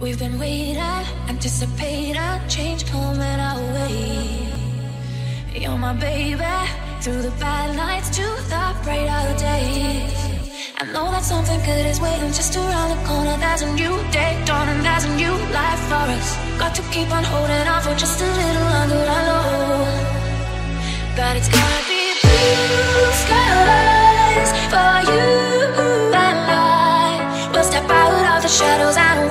We've been waiting, anticipating change coming our way. You're my baby, through the bad nights to the brighter days. I know that something good is waiting just around the corner. There's a new day dawning, there's a new life for us. Got to keep on holding on for just a little longer. I know that it's gonna be blue skies for you and I. We'll step out of the shadows and